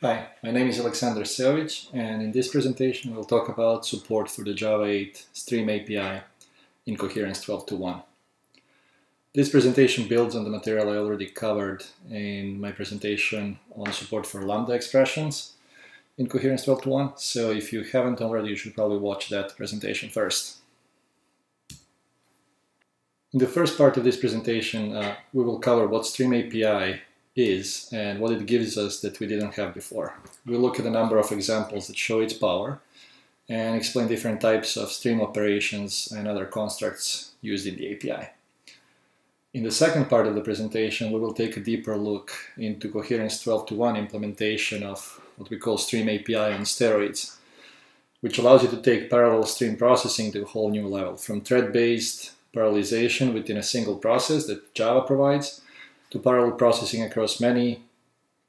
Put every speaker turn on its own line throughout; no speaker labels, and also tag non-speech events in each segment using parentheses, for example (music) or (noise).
Hi, my name is Aleksandar Seovic and in this presentation we'll talk about support for the Java 8 Stream API in Coherence 12.2.1. This presentation builds on the material I already covered in my presentation on support for Lambda expressions in Coherence 12.2.1, so if you haven't already you should probably watch that presentation first. In the first part of this presentation uh, we will cover what Stream API is and what it gives us that we didn't have before. We'll look at a number of examples that show its power and explain different types of stream operations and other constructs used in the API. In the second part of the presentation, we will take a deeper look into Coherence 12.2.1 implementation of what we call Stream API on steroids, which allows you to take parallel stream processing to a whole new level, from thread-based parallelization within a single process that Java provides to parallel processing across many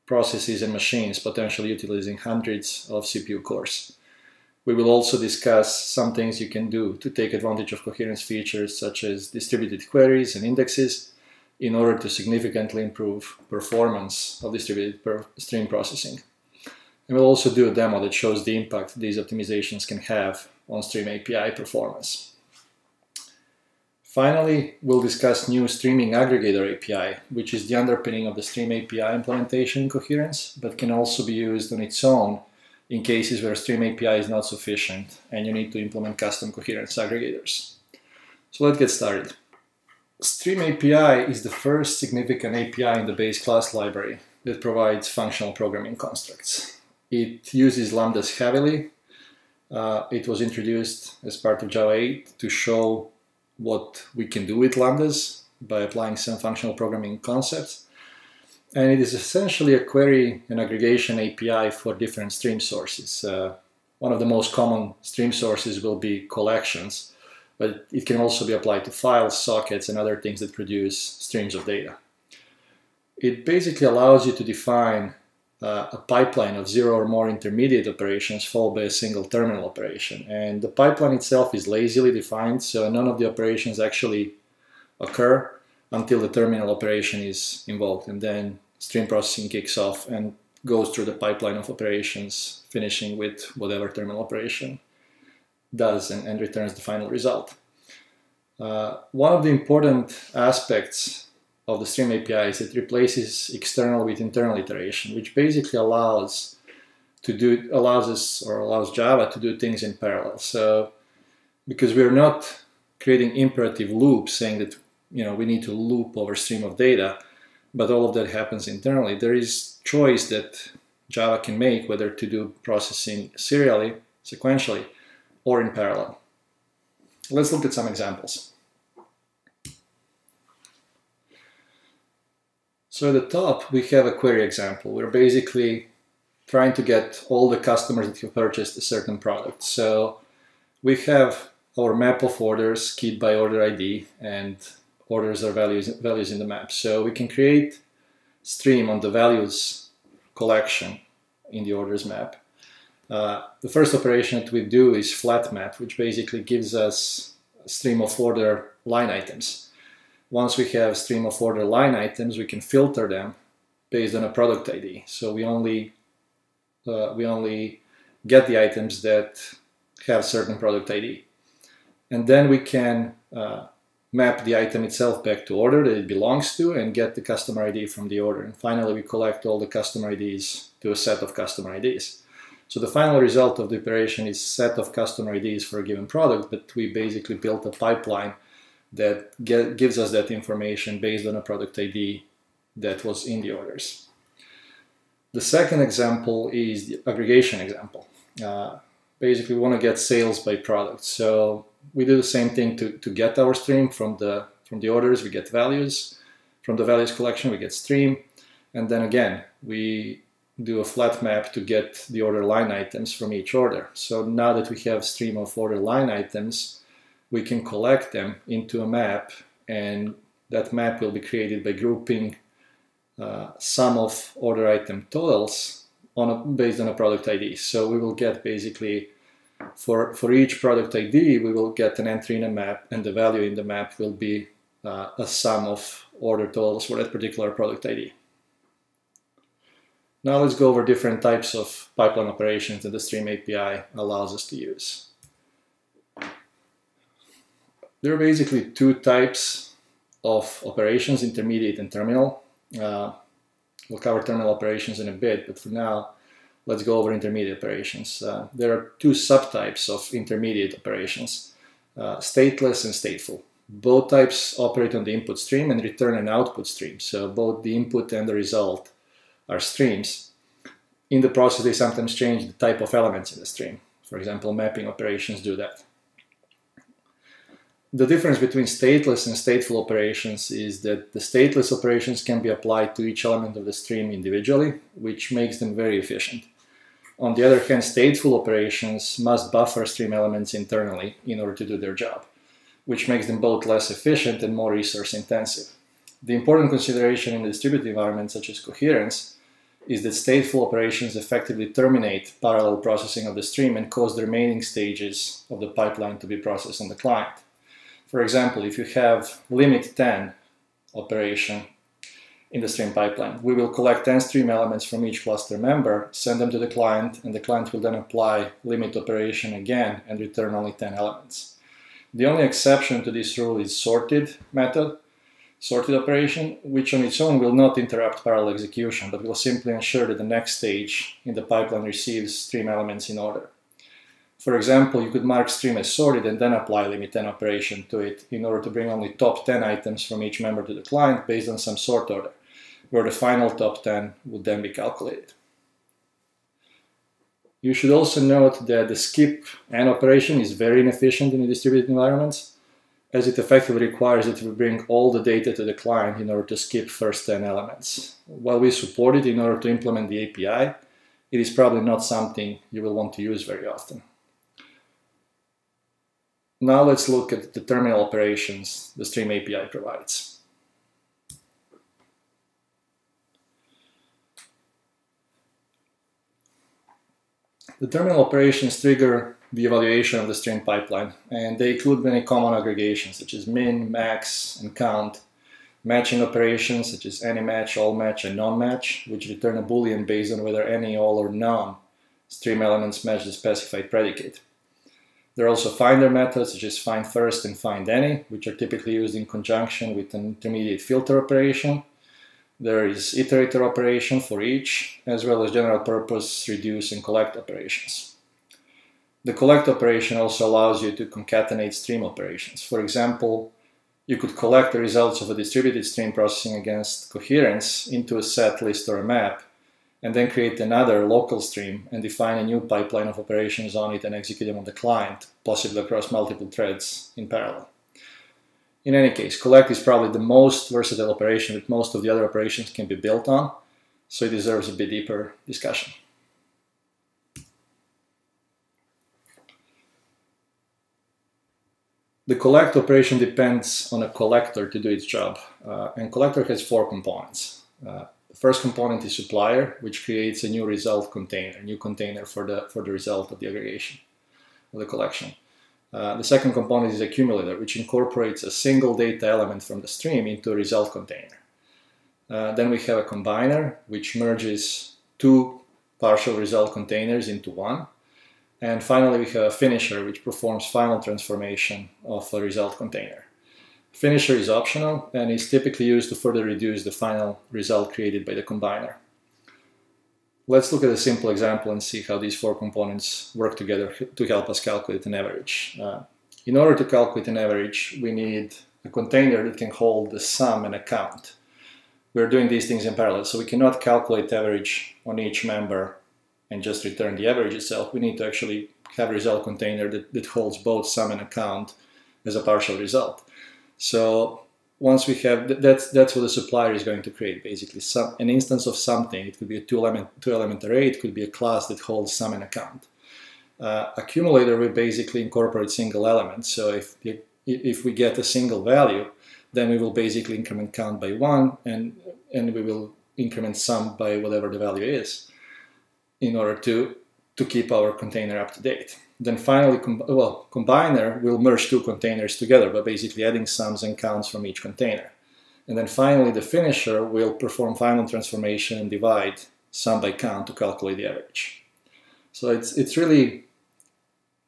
processes and machines, potentially utilizing hundreds of CPU cores. We will also discuss some things you can do to take advantage of coherence features such as distributed queries and indexes in order to significantly improve performance of distributed stream processing. And we'll also do a demo that shows the impact these optimizations can have on Stream API performance. Finally, we'll discuss new Streaming Aggregator API, which is the underpinning of the Stream API implementation in Coherence, but can also be used on its own in cases where Stream API is not sufficient and you need to implement custom coherence aggregators. So let's get started. Stream API is the first significant API in the base class library that provides functional programming constructs. It uses lambdas heavily. Uh, it was introduced as part of Java 8 to show what we can do with lambdas by applying some functional programming concepts. And it is essentially a query and aggregation API for different stream sources. Uh, one of the most common stream sources will be collections, but it can also be applied to files, sockets, and other things that produce streams of data. It basically allows you to define uh, a pipeline of zero or more intermediate operations followed by a single terminal operation. And the pipeline itself is lazily defined, so none of the operations actually occur until the terminal operation is involved. And then stream processing kicks off and goes through the pipeline of operations, finishing with whatever terminal operation does and, and returns the final result. Uh, one of the important aspects of the Stream API is it replaces external with internal iteration, which basically allows to do allows us or allows Java to do things in parallel. So because we're not creating imperative loops saying that you know we need to loop over stream of data, but all of that happens internally. There is choice that Java can make whether to do processing serially, sequentially, or in parallel. Let's look at some examples. So at the top, we have a query example. We're basically trying to get all the customers that have purchased a certain product. So we have our map of orders keyed by order ID and orders are values, values in the map. So we can create stream on the values collection in the orders map. Uh, the first operation that we do is flat map, which basically gives us a stream of order line items once we have stream of order line items, we can filter them based on a product ID. So we only uh, we only get the items that have certain product ID. And then we can uh, map the item itself back to order that it belongs to and get the customer ID from the order. And finally, we collect all the customer IDs to a set of customer IDs. So the final result of the operation is set of customer IDs for a given product, but we basically built a pipeline that get, gives us that information based on a product ID that was in the orders. The second example is the aggregation example. Uh, basically, we want to get sales by product. So we do the same thing to, to get our stream from the from the orders. We get values from the values collection. We get stream, and then again we do a flat map to get the order line items from each order. So now that we have stream of order line items, we can collect them into a map and that map will be created by grouping uh, of order item totals on a, based on a product ID. So we will get basically for, for each product ID, we will get an entry in a map and the value in the map will be uh, a sum of order totals for that particular product ID. Now let's go over different types of pipeline operations that the Stream API allows us to use. There are basically two types of operations, intermediate and terminal. Uh, we'll cover terminal operations in a bit, but for now, let's go over intermediate operations. Uh, there are two subtypes of intermediate operations, uh, stateless and stateful. Both types operate on the input stream and return an output stream, so both the input and the result are streams. In the process, they sometimes change the type of elements in the stream. For example, mapping operations do that. The difference between stateless and stateful operations is that the stateless operations can be applied to each element of the stream individually, which makes them very efficient. On the other hand, stateful operations must buffer stream elements internally in order to do their job, which makes them both less efficient and more resource intensive. The important consideration in a distributed environment such as coherence is that stateful operations effectively terminate parallel processing of the stream and cause the remaining stages of the pipeline to be processed on the client. For example, if you have limit 10 operation in the stream pipeline, we will collect 10 stream elements from each cluster member, send them to the client, and the client will then apply limit operation again and return only 10 elements. The only exception to this rule is sorted method, sorted operation, which on its own will not interrupt parallel execution, but will simply ensure that the next stage in the pipeline receives stream elements in order. For example, you could mark stream as sorted and then apply limit n operation to it in order to bring only top 10 items from each member to the client based on some sort order, where the final top 10 would then be calculated. You should also note that the skip n operation is very inefficient in a distributed environment, as it effectively requires that we bring all the data to the client in order to skip first 10 elements. While we support it in order to implement the API, it is probably not something you will want to use very often. Now let's look at the terminal operations the Stream API provides. The terminal operations trigger the evaluation of the stream pipeline, and they include many common aggregations such as min, max, and count, matching operations such as any match, all match, and non-match, which return a boolean based on whether any, all, or none stream elements match the specified predicate. There are also finder methods such as find first and find any, which are typically used in conjunction with an intermediate filter operation. There is iterator operation for each, as well as general purpose reduce and collect operations. The collect operation also allows you to concatenate stream operations. For example, you could collect the results of a distributed stream processing against coherence into a set list or a map, and then create another local stream and define a new pipeline of operations on it and execute them on the client, possibly across multiple threads in parallel. In any case, collect is probably the most versatile operation that most of the other operations can be built on, so it deserves a bit deeper discussion. The collect operation depends on a collector to do its job, uh, and collector has four components. Uh, the first component is supplier, which creates a new result container, a new container for the, for the result of the aggregation, of the collection. Uh, the second component is accumulator, which incorporates a single data element from the stream into a result container. Uh, then we have a combiner, which merges two partial result containers into one. And finally, we have a finisher, which performs final transformation of a result container. Finisher is optional and is typically used to further reduce the final result created by the combiner. Let's look at a simple example and see how these four components work together to help us calculate an average. Uh, in order to calculate an average, we need a container that can hold the sum and a count. We're doing these things in parallel, so we cannot calculate average on each member and just return the average itself, we need to actually have a result container that, that holds both sum and account as a partial result. So once we have that's that's what the supplier is going to create basically some an instance of something. It could be a two element two element array. It could be a class that holds sum and account. Uh, accumulator will basically incorporate single elements. So if if we get a single value, then we will basically increment count by one, and and we will increment sum by whatever the value is in order to, to keep our container up to date. Then finally, com well, combiner will merge two containers together by basically adding sums and counts from each container. And then finally, the finisher will perform final transformation and divide sum by count to calculate the average. So it's, it's really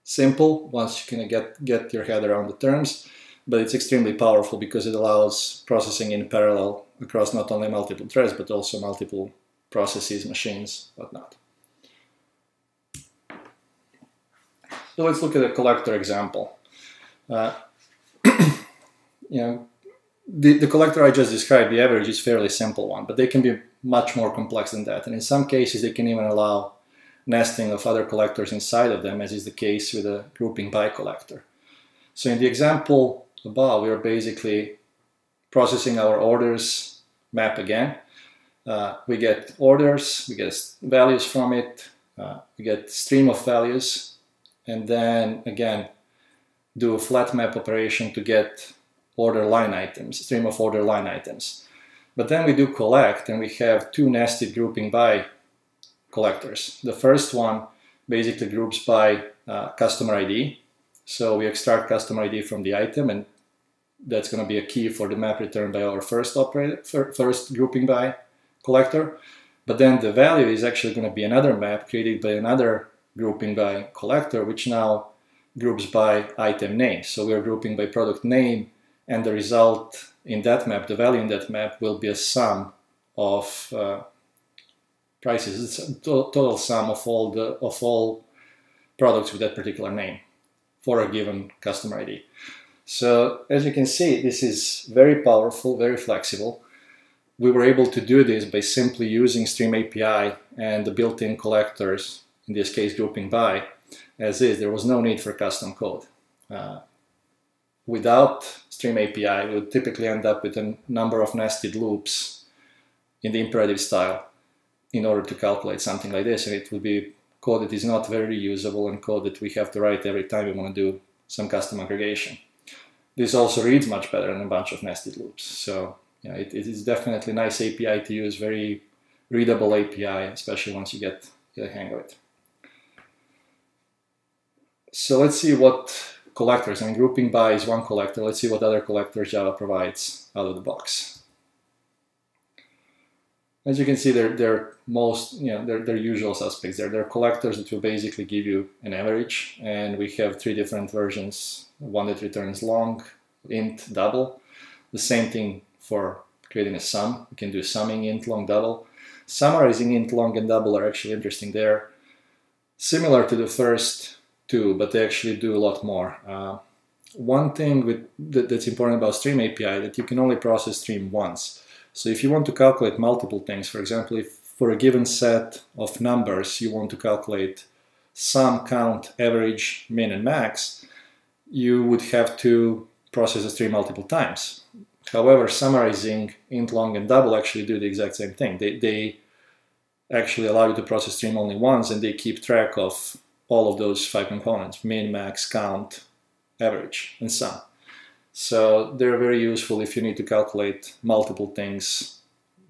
simple once you can get, get your head around the terms, but it's extremely powerful because it allows processing in parallel across not only multiple threads, but also multiple processes, machines, whatnot. So let's look at a collector example. Uh, (clears throat) you know, the, the collector I just described, the average is a fairly simple one, but they can be much more complex than that. And in some cases, they can even allow nesting of other collectors inside of them, as is the case with a grouping by collector. So in the example above, we are basically processing our orders map again. Uh, we get orders, we get values from it, uh, we get stream of values, and then again, do a flat map operation to get order line items, stream of order line items. But then we do collect and we have two nested grouping by collectors. The first one basically groups by uh, customer ID. So we extract customer ID from the item and that's going to be a key for the map returned by our first operator, first grouping by collector. But then the value is actually going to be another map created by another grouping by collector, which now groups by item name. So we're grouping by product name and the result in that map, the value in that map will be a sum of uh, prices. It's a total sum of all the of all products with that particular name for a given customer ID. So as you can see, this is very powerful, very flexible. We were able to do this by simply using Stream API and the built-in collectors, in this case grouping by, as is. There was no need for custom code. Uh, without Stream API, we would typically end up with a number of nested loops in the imperative style in order to calculate something like this. And it would be code that is not very usable and code that we have to write every time we want to do some custom aggregation. This also reads much better than a bunch of nested loops. So it, it is definitely a nice API to use, very readable API, especially once you get, a hang of it. So let's see what collectors, I mean grouping by is one collector. Let's see what other collectors Java provides out of the box. As you can see, they're, they're most, you know, they're, they're usual suspects. They're, they're collectors that will basically give you an average. And we have three different versions. One that returns long, int, double. The same thing for creating a sum. You can do summing int, long, double. Summarizing int, long, and double are actually interesting. They're similar to the first two, but they actually do a lot more. Uh, one thing with, that, that's important about Stream API that you can only process stream once. So if you want to calculate multiple things, for example, if for a given set of numbers you want to calculate sum, count, average, min, and max, you would have to process the stream multiple times. However, summarizing int, long, and double actually do the exact same thing. They, they actually allow you to process stream only once and they keep track of all of those five components, min, max, count, average, and sum. So they're very useful if you need to calculate multiple things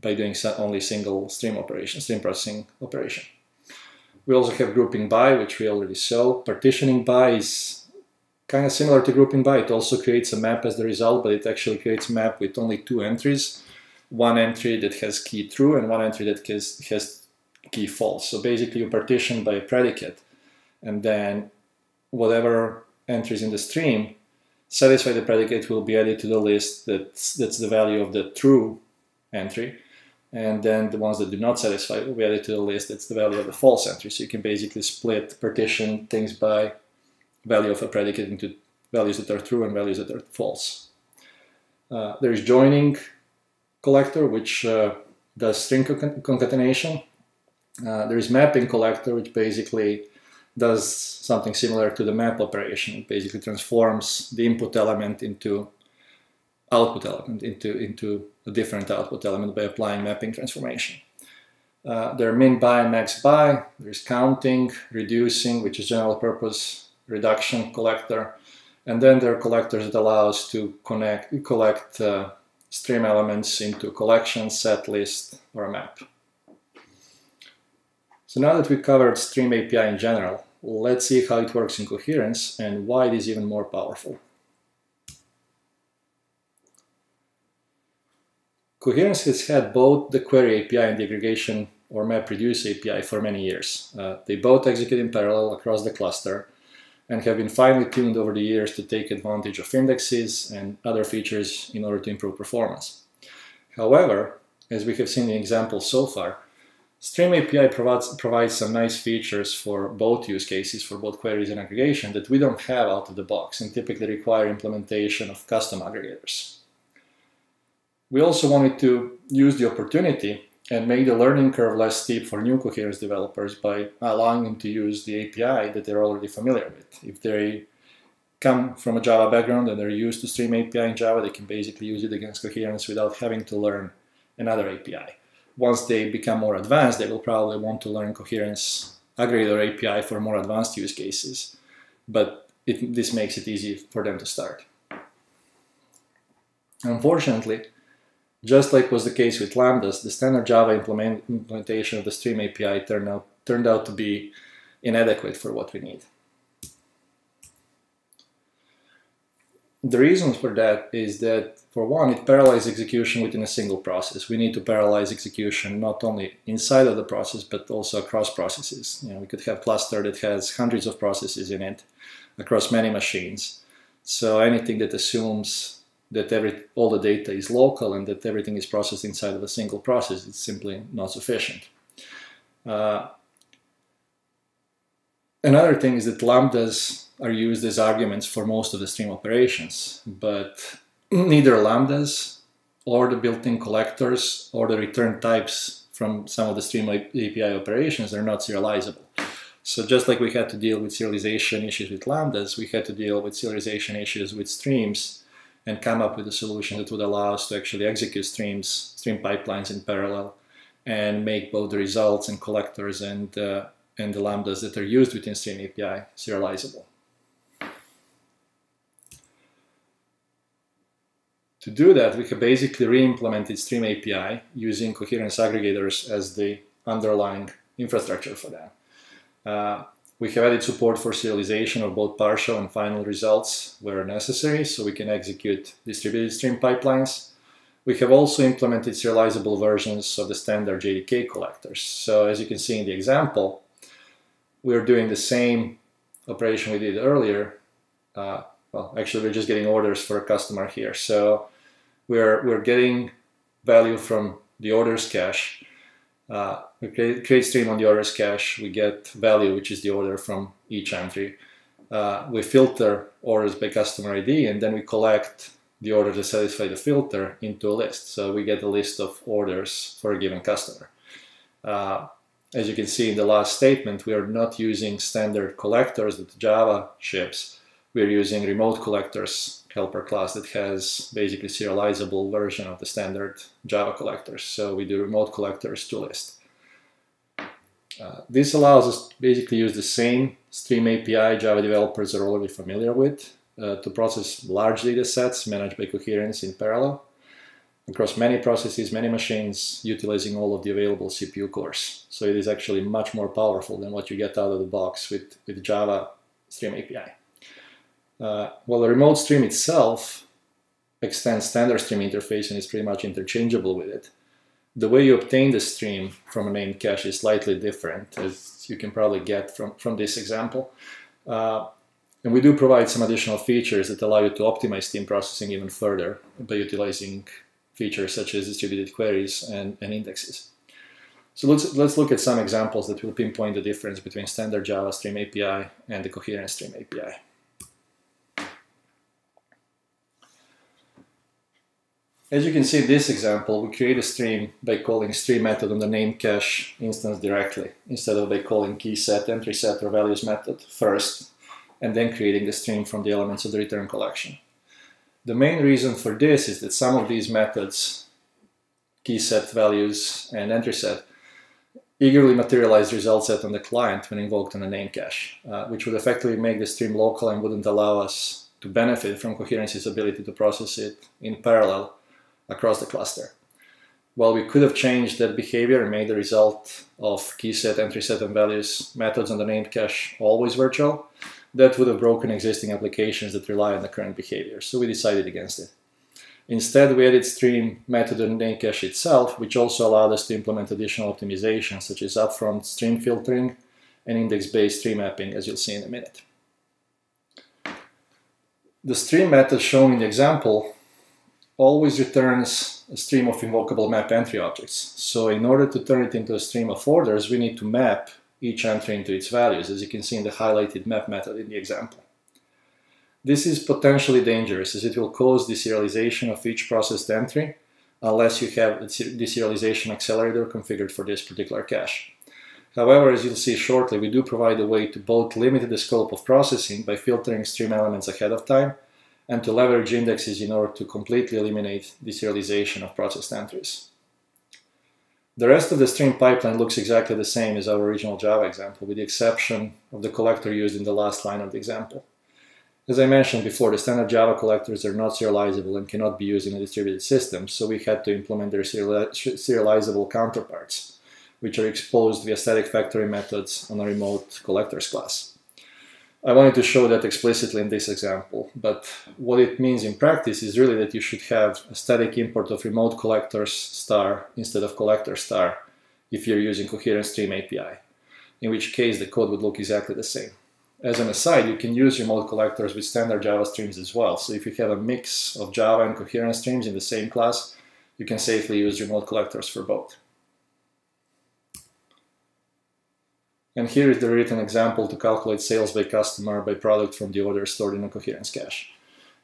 by doing only single stream operation, stream processing operation. We also have grouping by, which we already saw. Partitioning by is kind of similar to grouping by. It also creates a map as the result, but it actually creates a map with only two entries. One entry that has key true and one entry that has, has key false. So basically you partition by a predicate and then whatever entries in the stream satisfy the predicate will be added to the list that's, that's the value of the true entry. And then the ones that do not satisfy will be added to the list that's the value of the false entry. So you can basically split partition things by value of a predicate into values that are true and values that are false. Uh, there's joining collector which uh, does string concatenation. Uh, there's mapping collector which basically does something similar to the map operation. It basically transforms the input element into output element, into, into a different output element by applying mapping transformation. Uh, there are min by max by, there's counting, reducing, which is general purpose reduction collector, and then there are collectors that allow us to connect, collect uh, stream elements into collection, set list, or a map. So now that we covered Stream API in general, let's see how it works in coherence and why it is even more powerful. Coherence has had both the query API and the aggregation or MapReduce API for many years. Uh, they both execute in parallel across the cluster and have been finely tuned over the years to take advantage of indexes and other features in order to improve performance. However, as we have seen in examples so far, Stream API provides, provides some nice features for both use cases, for both queries and aggregation that we don't have out of the box and typically require implementation of custom aggregators. We also wanted to use the opportunity and make the learning curve less steep for new coherence developers by allowing them to use the API that they're already familiar with. If they come from a Java background and they're used to Stream API in Java, they can basically use it against coherence without having to learn another API. Once they become more advanced, they will probably want to learn coherence aggregator API for more advanced use cases. But it, this makes it easy for them to start. Unfortunately, just like was the case with Lambdas, the standard Java implement, implementation of the Stream API turned out, turned out to be inadequate for what we need. The reasons for that is that, for one, it parallelizes execution within a single process. We need to parallelize execution not only inside of the process, but also across processes. You know, we could have a cluster that has hundreds of processes in it across many machines. So anything that assumes that every all the data is local and that everything is processed inside of a single process it's simply not sufficient. Uh, another thing is that lambdas are used as arguments for most of the stream operations, but neither lambdas or the built-in collectors or the return types from some of the stream API operations are not serializable. So just like we had to deal with serialization issues with lambdas, we had to deal with serialization issues with streams and come up with a solution that would allow us to actually execute streams, stream pipelines in parallel, and make both the results and collectors and uh, and the lambdas that are used within Stream API serializable. To do that, we have basically re-implemented Stream API using coherence aggregators as the underlying infrastructure for that. Uh, we have added support for serialization of both partial and final results where necessary, so we can execute distributed stream pipelines. We have also implemented serializable versions of the standard JDK collectors. So as you can see in the example, we're doing the same operation we did earlier. Uh, well, actually, we're just getting orders for a customer here. So we're, we're getting value from the orders cache uh, we create, create, stream on the orders cache, we get value, which is the order from each entry. Uh, we filter orders by customer ID, and then we collect the order to satisfy the filter into a list. So we get a list of orders for a given customer. Uh, as you can see in the last statement, we are not using standard collectors that Java ships. We're using remote collectors helper class that has basically serializable version of the standard Java collectors. So we do remote collectors to list. Uh, this allows us to basically use the same Stream API Java developers are already familiar with uh, to process large data sets managed by Coherence in parallel across many processes, many machines, utilizing all of the available CPU cores. So it is actually much more powerful than what you get out of the box with, with Java Stream API. Uh, well, the remote stream itself extends standard stream interface and is pretty much interchangeable with it. The way you obtain the stream from a named cache is slightly different, as you can probably get from, from this example. Uh, and we do provide some additional features that allow you to optimize stream processing even further by utilizing features such as distributed queries and, and indexes. So let's, let's look at some examples that will pinpoint the difference between standard Java Stream API and the Coherence Stream API. As you can see in this example, we create a stream by calling stream method on the name cache instance directly, instead of by calling key set, entry set, or values method first, and then creating the stream from the elements of the return collection. The main reason for this is that some of these methods, key set, values, and entry set, eagerly materialize result set on the client when invoked on the name cache, uh, which would effectively make the stream local and wouldn't allow us to benefit from Coherence's ability to process it in parallel across the cluster. While we could have changed that behavior and made the result of key set, entry set, and values methods on the named cache always virtual, that would have broken existing applications that rely on the current behavior. So we decided against it. Instead, we added stream method in the cache itself, which also allowed us to implement additional optimizations such as upfront stream filtering and index-based stream mapping, as you'll see in a minute. The stream method shown in the example always returns a stream of invocable map entry objects. So in order to turn it into a stream of orders, we need to map each entry into its values, as you can see in the highlighted map method in the example. This is potentially dangerous as it will cause deserialization of each processed entry unless you have a deserialization accelerator configured for this particular cache. However, as you'll see shortly, we do provide a way to both limit the scope of processing by filtering stream elements ahead of time and to leverage indexes in order to completely eliminate deserialization of processed entries. The rest of the stream pipeline looks exactly the same as our original Java example, with the exception of the collector used in the last line of the example. As I mentioned before, the standard Java collectors are not serializable and cannot be used in a distributed system, so we had to implement their serializable counterparts, which are exposed via static factory methods on a remote collectors class. I wanted to show that explicitly in this example, but what it means in practice is really that you should have a static import of remote collectors star instead of collector star if you're using Coherence Stream API, in which case the code would look exactly the same. As an aside, you can use remote collectors with standard Java streams as well. So if you have a mix of Java and Coherence streams in the same class, you can safely use remote collectors for both. And here is the written example to calculate sales by customer by product from the order stored in a coherence cache.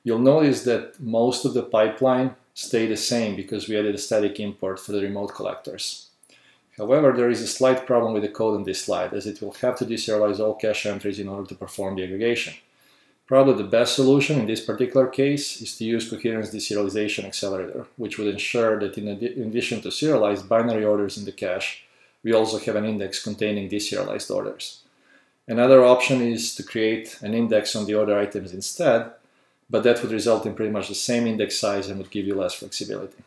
You'll notice that most of the pipeline stay the same because we added a static import for the remote collectors. However, there is a slight problem with the code on this slide as it will have to deserialize all cache entries in order to perform the aggregation. Probably the best solution in this particular case is to use Coherence Deserialization Accelerator, which would ensure that in, addition to serialized binary orders in the cache, we also have an index containing deserialized orders. Another option is to create an index on the order items instead, but that would result in pretty much the same index size and would give you less flexibility.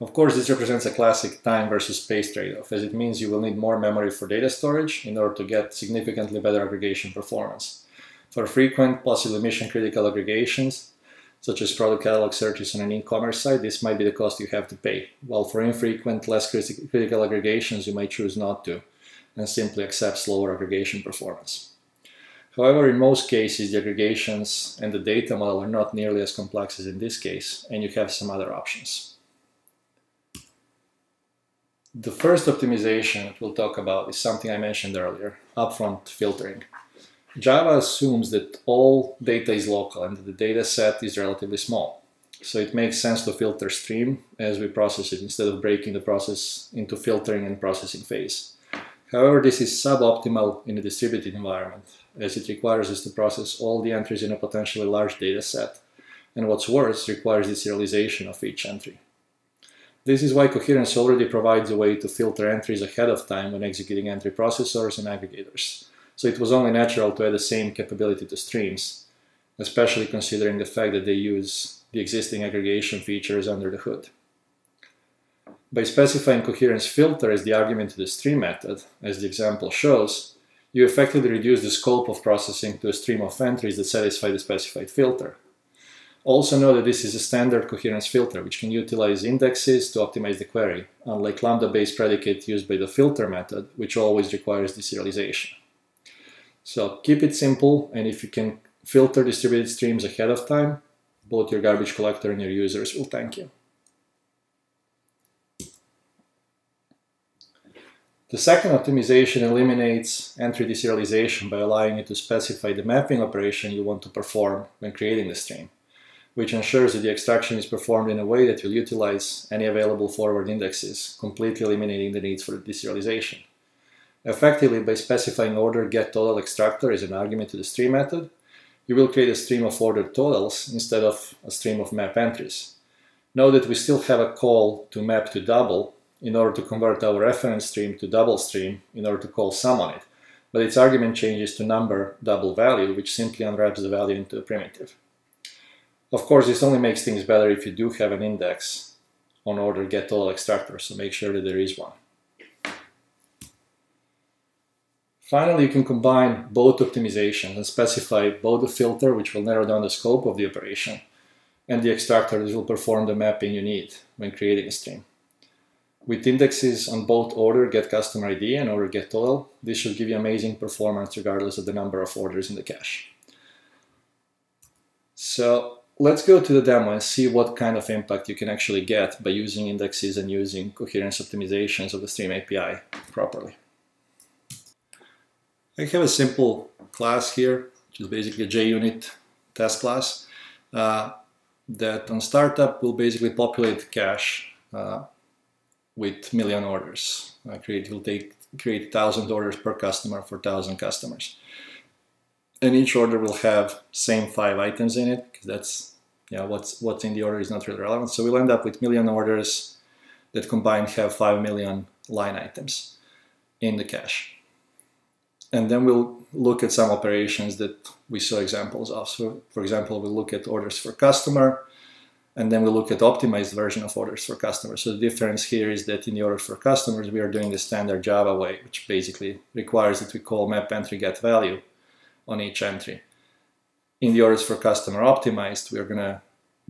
Of course, this represents a classic time versus space trade-off, as it means you will need more memory for data storage in order to get significantly better aggregation performance. For frequent, possibly mission-critical aggregations, such as product catalog searches on an e-commerce site, this might be the cost you have to pay. While for infrequent, less critical aggregations, you might choose not to and simply accept slower aggregation performance. However, in most cases, the aggregations and the data model are not nearly as complex as in this case, and you have some other options. The first optimization we'll talk about is something I mentioned earlier, upfront filtering. Java assumes that all data is local and the data set is relatively small. So it makes sense to filter stream as we process it instead of breaking the process into filtering and processing phase. However, this is suboptimal in a distributed environment as it requires us to process all the entries in a potentially large data set and what's worse, requires the serialization of each entry. This is why Coherence already provides a way to filter entries ahead of time when executing entry processors and aggregators so it was only natural to add the same capability to streams, especially considering the fact that they use the existing aggregation features under the hood. By specifying coherence filter as the argument to the stream method, as the example shows, you effectively reduce the scope of processing to a stream of entries that satisfy the specified filter. Also know that this is a standard coherence filter, which can utilize indexes to optimize the query, unlike lambda-based predicate used by the filter method, which always requires deserialization. So keep it simple, and if you can filter distributed streams ahead of time, both your garbage collector and your users will thank you. The second optimization eliminates entry deserialization by allowing you to specify the mapping operation you want to perform when creating the stream, which ensures that the extraction is performed in a way that will utilize any available forward indexes, completely eliminating the needs for deserialization. Effectively, by specifying order get total extractor as an argument to the stream method, you will create a stream of ordered totals instead of a stream of map entries. Note that we still have a call to map to double in order to convert our reference stream to double stream in order to call sum on it, but its argument changes to number double value, which simply unwraps the value into a primitive. Of course, this only makes things better if you do have an index on order get total extractor, so make sure that there is one. Finally, you can combine both optimizations and specify both a filter, which will narrow down the scope of the operation, and the extractor will perform the mapping you need when creating a stream. With indexes on both order get customer ID and order get total, this should give you amazing performance regardless of the number of orders in the cache. So let's go to the demo and see what kind of impact you can actually get by using indexes and using coherence optimizations of the Stream API properly. I have a simple class here, which is basically a JUnit test class, uh, that on startup will basically populate cache uh, with million orders. Uh, create will take create thousand orders per customer for thousand customers, and each order will have same five items in it because that's yeah what's what's in the order is not really relevant. So we'll end up with million orders that combined have five million line items in the cache and then we'll look at some operations that we saw examples of. So for example, we'll look at orders for customer, and then we'll look at optimized version of orders for customers. So the difference here is that in the orders for customers, we are doing the standard Java way, which basically requires that we call map entry get value on each entry. In the orders for customer optimized, we're gonna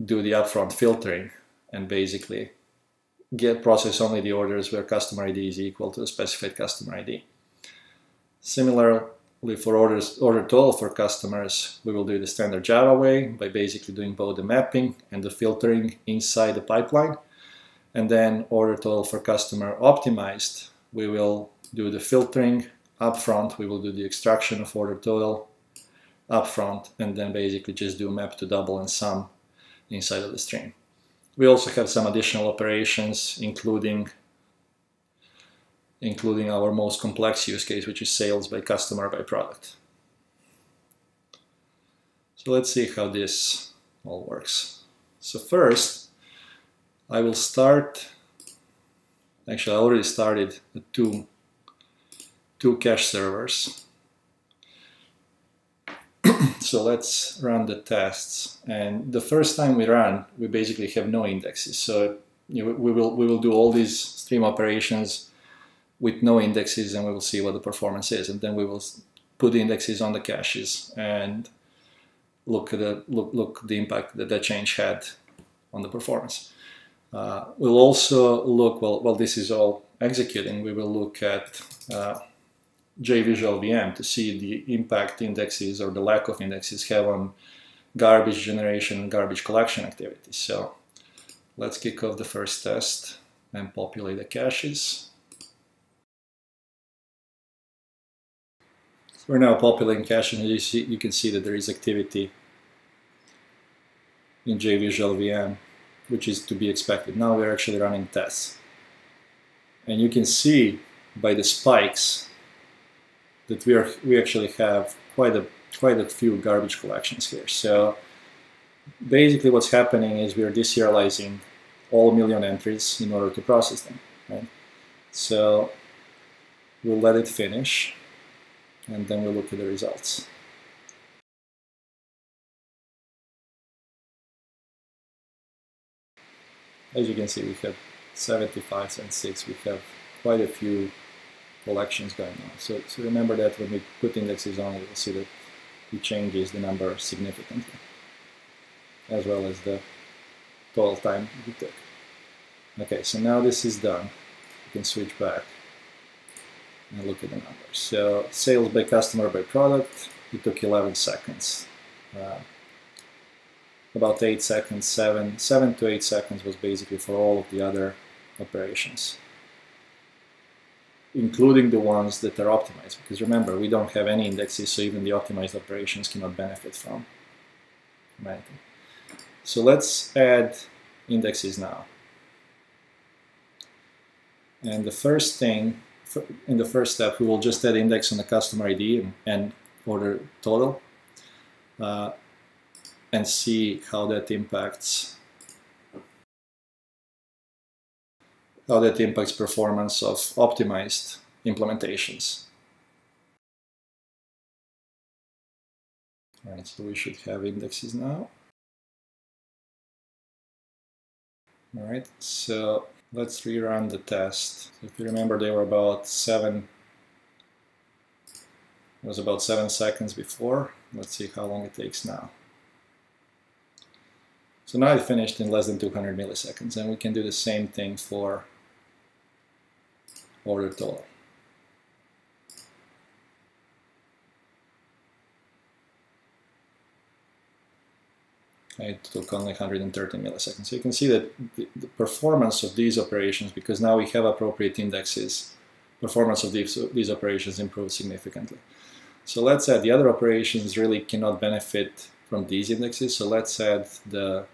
do the upfront filtering and basically get process only the orders where customer ID is equal to the specified customer ID. Similarly, for orders, order total for customers, we will do the standard Java way by basically doing both the mapping and the filtering inside the pipeline. And then order total for customer optimized, we will do the filtering upfront, we will do the extraction of order total upfront, and then basically just do map to double and sum inside of the stream. We also have some additional operations, including including our most complex use case, which is sales by customer by product. So let's see how this all works. So first, I will start, actually I already started two, two cache servers. (coughs) so let's run the tests. And the first time we run, we basically have no indexes. So you we, will, we will do all these stream operations with no indexes and we will see what the performance is and then we will put the indexes on the caches and look at the look, look the impact that that change had on the performance. Uh, we'll also look, well, while this is all executing, we will look at uh, JVisual VM to see the impact indexes or the lack of indexes have on garbage generation and garbage collection activities. So let's kick off the first test and populate the caches. We're now populating cache and you, see, you can see that there is activity in JVisual VM, which is to be expected. Now we're actually running tests. And you can see by the spikes that we, are, we actually have quite a, quite a few garbage collections here. So basically what's happening is we are deserializing all million entries in order to process them. Right? So we'll let it finish and then we'll look at the results. As you can see, we have 75 and 6. We have quite a few collections going on. So, so remember that when we put indexes on, you'll see that it changes the number significantly, as well as the total time it took. Okay, so now this is done. We can switch back and look at the numbers. So sales by customer by product, it took 11 seconds. Uh, about 8 seconds, 7, 7 to 8 seconds was basically for all of the other operations. Including the ones that are optimized, because remember, we don't have any indexes, so even the optimized operations cannot benefit from anything. So let's add indexes now. And the first thing in the first step, we will just add index on the customer ID and order total uh, and see how that impacts how that impacts performance of optimized implementations. All right, so we should have indexes now. All right, so let's rerun the test. If you remember, they were about seven, it was about seven seconds before. Let's see how long it takes now. So now it finished in less than 200 milliseconds, and we can do the same thing for order total. It took only 130 milliseconds. So you can see that the, the, performance of these operations, because now we have appropriate indexes, performance of these, these operations improved significantly. So let's add the other operations really cannot benefit from these indexes. So let's add the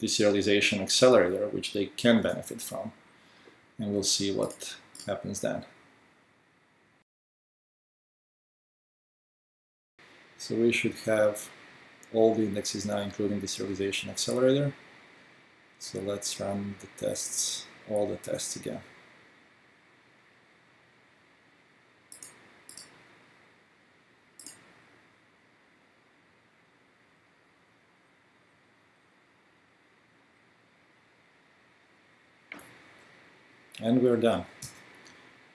deserialization accelerator, which they can benefit from. And we'll see what happens then. So we should have all the indexes now, including the serialization accelerator. So let's run the tests, all the tests again. And we're done.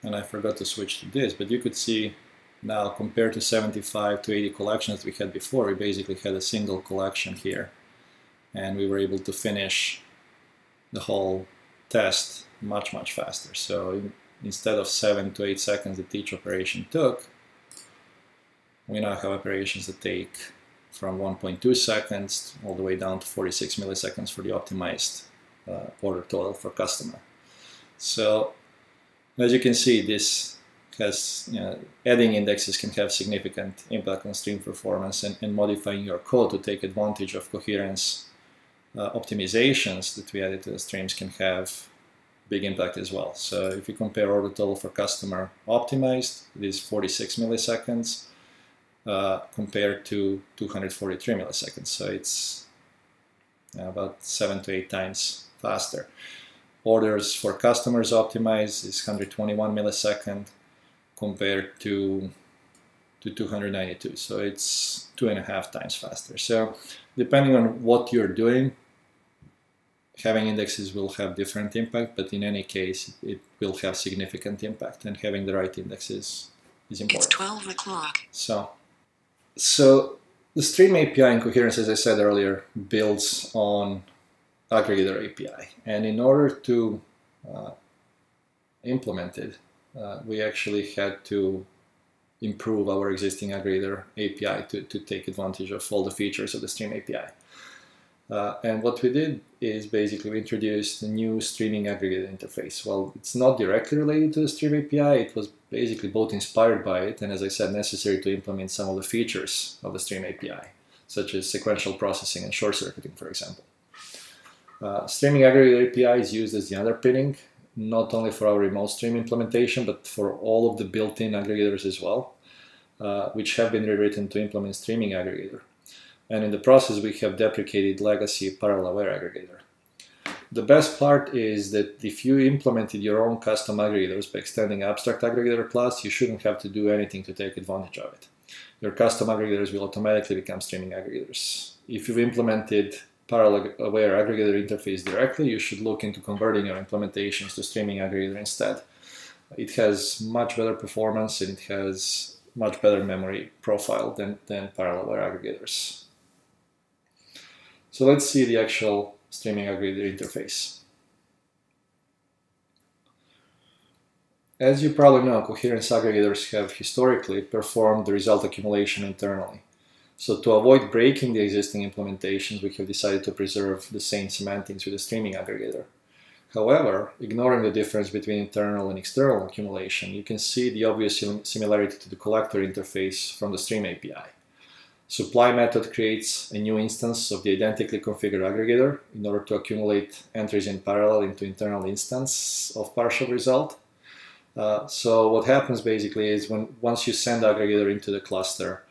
And I forgot to switch to this, but you could see now, compared to 75 to 80 collections we had before, we basically had a single collection here. And we were able to finish the whole test much, much faster. So instead of 7 to 8 seconds that each operation took, we now have operations that take from 1.2 seconds all the way down to 46 milliseconds for the optimized uh, order total for customer. So as you can see, this has you know, adding indexes can have significant impact on stream performance and, and modifying your code to take advantage of coherence uh, optimizations that we added to the streams can have big impact as well. So if you compare order total for customer optimized, it is 46 milliseconds uh, compared to 243 milliseconds. So it's about seven to eight times faster. Orders for customers optimized is 121 millisecond compared to to 292 so it's two and a half times faster. So depending on what you're doing having indexes will have different impact but in any case it will have significant impact and having the right indexes is important.
it's 12 o'clock.
So so the stream api in coherence as i said earlier builds on aggregator api and in order to uh, implement it uh, we actually had to improve our existing aggregator API to, to take advantage of all the features of the Stream API. Uh, and what we did is basically we introduced a new streaming aggregator interface. Well, it's not directly related to the Stream API, it was basically both inspired by it and, as I said, necessary to implement some of the features of the Stream API, such as sequential processing and short circuiting, for example. Uh, streaming aggregator API is used as the underpinning not only for our remote stream implementation, but for all of the built-in aggregators as well, uh, which have been rewritten to implement streaming aggregator. And in the process, we have deprecated legacy parallel aware aggregator. The best part is that if you implemented your own custom aggregators by extending abstract aggregator class, you shouldn't have to do anything to take advantage of it. Your custom aggregators will automatically become streaming aggregators. If you've implemented parallel aware aggregator interface directly, you should look into converting your implementations to streaming aggregator instead. It has much better performance and it has much better memory profile than, than parallel aware aggregators. So let's see the actual streaming aggregator interface. As you probably know, coherence aggregators have historically performed the result accumulation internally. So to avoid breaking the existing implementations, we have decided to preserve the same semantics with the streaming aggregator. However, ignoring the difference between internal and external accumulation, you can see the obvious similarity to the collector interface from the Stream API. Supply method creates a new instance of the identically configured aggregator in order to accumulate entries in parallel into internal instance of partial result. Uh, so what happens basically is when once you send aggregator into the cluster,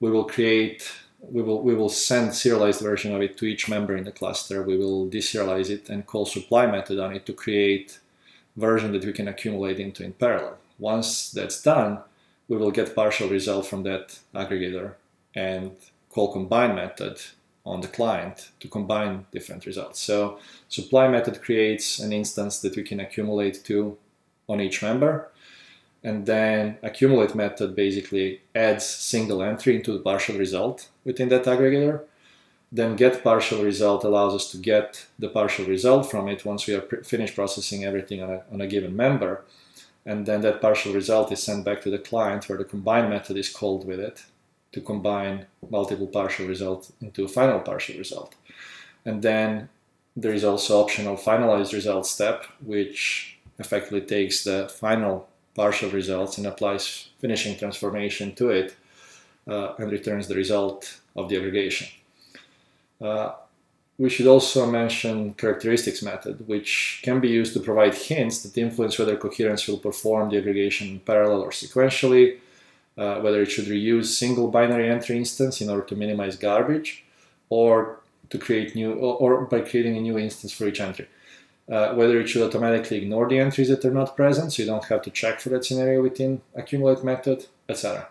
we will create we will we will send serialized version of it to each member in the cluster. We will deserialize it and call supply method on it to create version that we can accumulate into in parallel. Once that's done, we will get partial result from that aggregator and call combine method on the client to combine different results. So supply method creates an instance that we can accumulate to on each member and then accumulate method basically adds single entry into the partial result within that aggregator. Then get partial result allows us to get the partial result from it once we are finished processing everything on a, on a given member. And then that partial result is sent back to the client where the combine method is called with it to combine multiple partial results into a final partial result. And then there is also optional finalized result step, which effectively takes the final partial results and applies finishing transformation to it uh, and returns the result of the aggregation. Uh, we should also mention characteristics method, which can be used to provide hints that influence whether coherence will perform the aggregation parallel or sequentially, uh, whether it should reuse single binary entry instance in order to minimize garbage, or to create new, or, or by creating a new instance for each entry. Uh, whether it should automatically ignore the entries that are not present, so you don't have to check for that scenario within accumulate method, etc.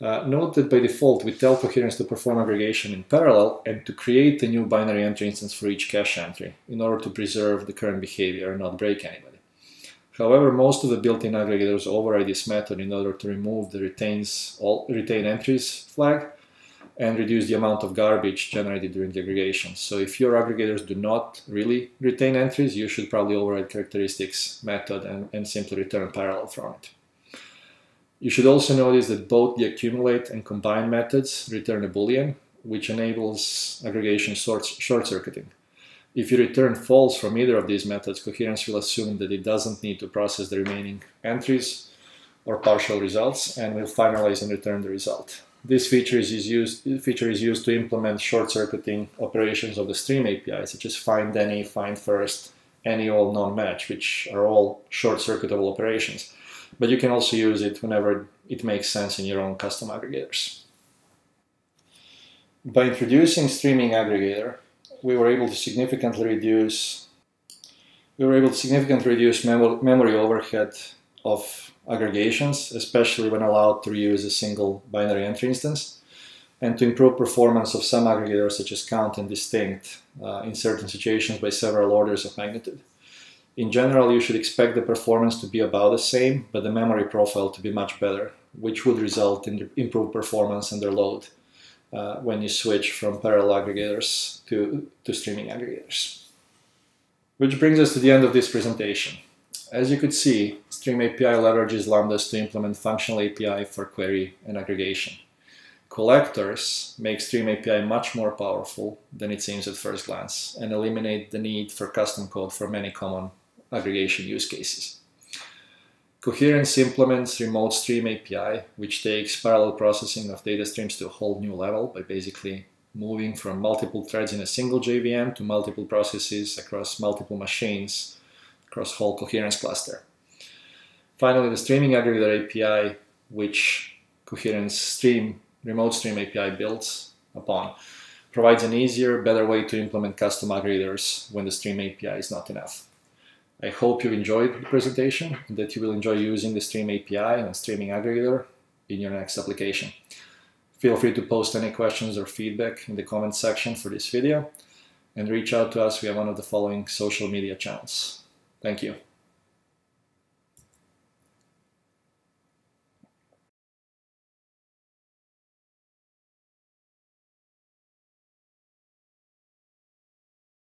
Uh, note that by default, we tell coherence to perform aggregation in parallel and to create a new binary entry instance for each cache entry in order to preserve the current behavior and not break anybody. However, most of the built-in aggregators override this method in order to remove the retains all retain entries flag and reduce the amount of garbage generated during the aggregation. So if your aggregators do not really retain entries, you should probably override characteristics method and, and simply return parallel from it. You should also notice that both the accumulate and combine methods return a boolean, which enables aggregation short-circuiting. If you return false from either of these methods, coherence will assume that it doesn't need to process the remaining entries or partial results and will finalize and return the result. This feature is used, feature is used to implement short-circuiting operations of the Stream API, such as find any, find first, any all non-match, which are all short-circuitable operations but you can also use it whenever it makes sense in your own custom aggregators. By introducing streaming aggregator, we were able to significantly reduce we were able to significantly reduce mem memory overhead of aggregations, especially when allowed to reuse a single binary entry instance, and to improve performance of some aggregators such as count and distinct uh, in certain situations by several orders of magnitude. In general, you should expect the performance to be about the same, but the memory profile to be much better, which would result in improved performance under load uh, when you switch from parallel aggregators to, to streaming aggregators. Which brings us to the end of this presentation. As you could see, Stream API leverages Lambdas to implement functional API for query and aggregation. Collectors make Stream API much more powerful than it seems at first glance and eliminate the need for custom code for many common aggregation use cases. Coherence implements Remote Stream API, which takes parallel processing of data streams to a whole new level by basically moving from multiple threads in a single JVM to multiple processes across multiple machines across whole coherence cluster. Finally, the Streaming Aggregator API, which Coherence Stream, Remote Stream API builds upon, provides an easier, better way to implement custom aggregators when the Stream API is not enough. I hope you enjoyed the presentation and that you will enjoy using the Stream API and Streaming Aggregator in your next application. Feel free to post any questions or feedback in the comment section for this video and reach out to us via one of the following social media channels. Thank you.